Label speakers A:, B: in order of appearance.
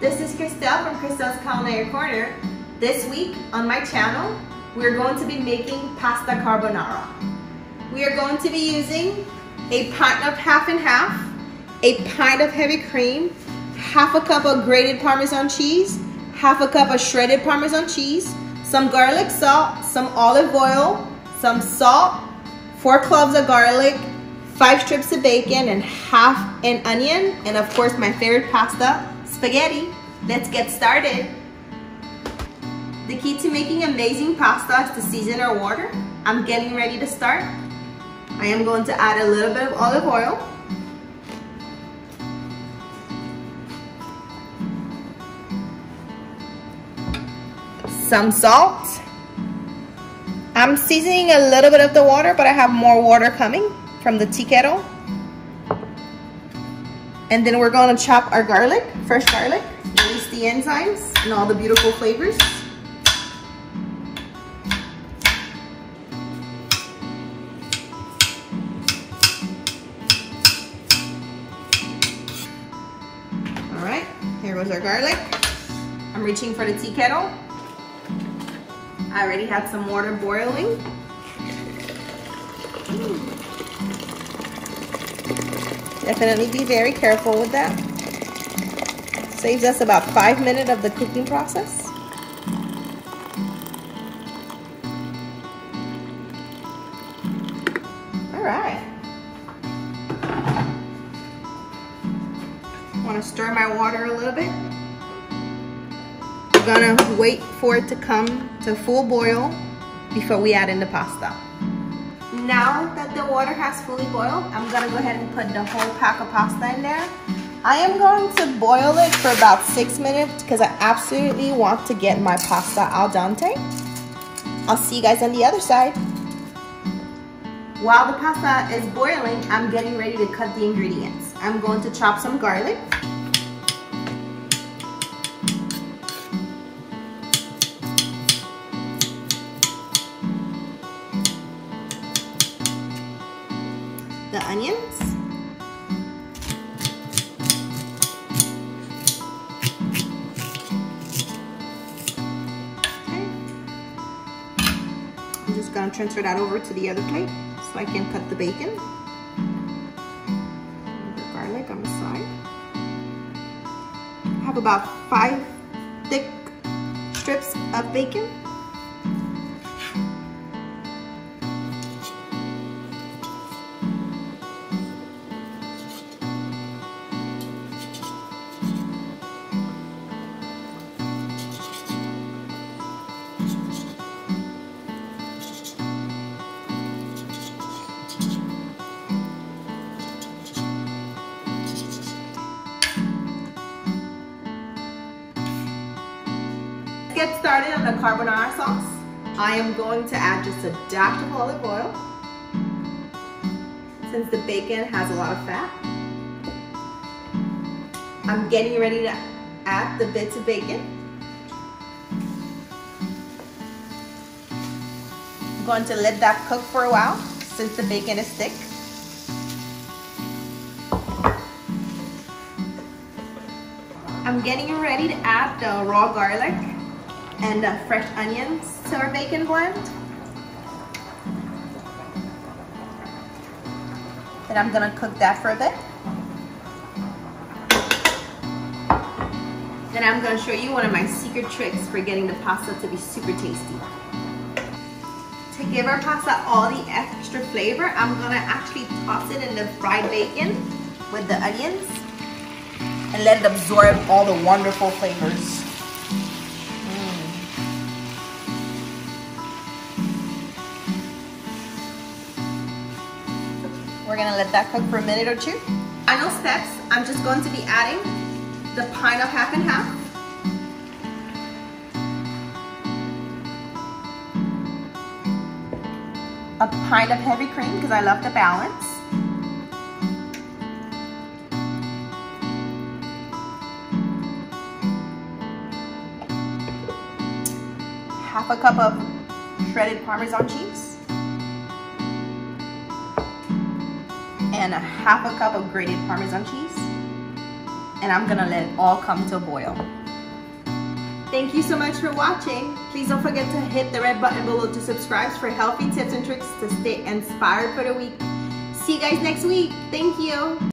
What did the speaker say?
A: this is Christelle from Christelle's Culinary Corner. This week on my channel, we're going to be making pasta carbonara. We are going to be using a pint of half and half, a pint of heavy cream, half a cup of grated Parmesan cheese, half a cup of shredded Parmesan cheese, some garlic salt, some olive oil, some salt, four cloves of garlic, five strips of bacon, and half an onion, and of course my favorite pasta, spaghetti. Let's get started. The key to making amazing pasta is to season our water. I'm getting ready to start. I am going to add a little bit of olive oil. Some salt. I'm seasoning a little bit of the water, but I have more water coming from the tea kettle. And then we're gonna chop our garlic, fresh garlic, release the enzymes and all the beautiful flavors. All right, here goes our garlic. I'm reaching for the tea kettle. I already had some water boiling. Definitely be very careful with that. Saves us about five minutes of the cooking process. All right. Want to stir my water a little bit. We're gonna wait for it to come to full boil before we add in the pasta. Now that the water has fully boiled, I'm gonna go ahead and put the whole pack of pasta in there. I am going to boil it for about six minutes because I absolutely want to get my pasta al dente. I'll see you guys on the other side. While the pasta is boiling, I'm getting ready to cut the ingredients. I'm going to chop some garlic. Onions. Okay. I'm just gonna transfer that over to the other plate so I can cut the bacon. The garlic on the side. I have about five thick strips of bacon. Started on the carbonara sauce, I am going to add just a dash of olive oil. Since the bacon has a lot of fat, I'm getting ready to add the bits of bacon. I'm going to let that cook for a while since the bacon is thick. I'm getting ready to add the raw garlic and fresh onions to our bacon blend. Then I'm gonna cook that for a bit. Then I'm gonna show you one of my secret tricks for getting the pasta to be super tasty. To give our pasta all the extra flavor, I'm gonna actually toss it in the fried bacon with the onions and let it absorb all the wonderful flavors. Gonna let that cook for a minute or two. Final steps, I'm just going to be adding the pint of half and half. A pint of heavy cream because I love the balance. Half a cup of shredded Parmesan cheese. And a half a cup of grated Parmesan cheese. and I'm gonna let it all come to a boil. Thank you so much for watching. Please don't forget to hit the red button below to subscribe for healthy tips and tricks to stay inspired for the week. See you guys next week. Thank you.